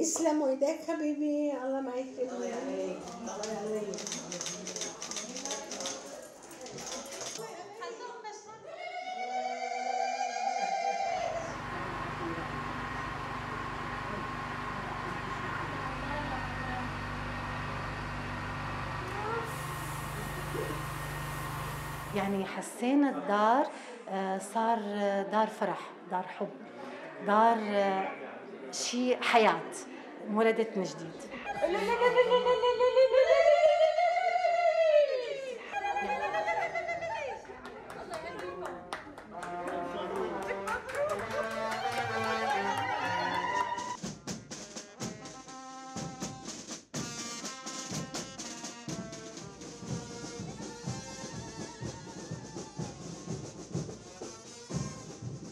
يسلموا ايديك حبيبي الله ما يكرمك يعني حسينا الدار آه، صار دار فرح دار حب دار آه، شيء حياة انولدت من جديد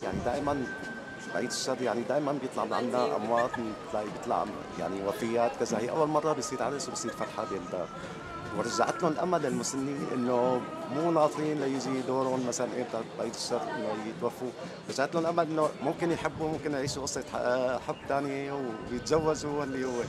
يعني دائما بعيد الشر يعني دائما بيطلع من عندنا اموات بتلاقي بيطلع يعني وفيات كذا. هي أول مرة بصير عرس وبصير فرحة بالدار ورجعت لهم الأمل المسنين إنه مو ناطرين ليجي دورهم مثلا إمتى بعيد الشر إنه يتوفوا. رجعت لهم الأمل إنه ممكن يحبوا ممكن يعيشوا قصة حب ثانية ويتجوزوا اللي هو.